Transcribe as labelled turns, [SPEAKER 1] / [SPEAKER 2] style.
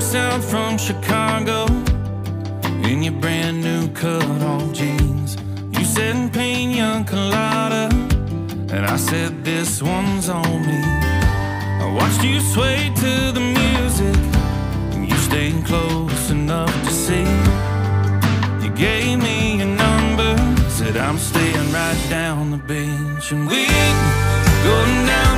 [SPEAKER 1] south from Chicago in your brand new cut off jeans. You said in pina colada, and I said this one's on me. I watched you sway to the music, and you stayed close enough to see. You gave me your number, said I'm staying right down the beach, and we going down.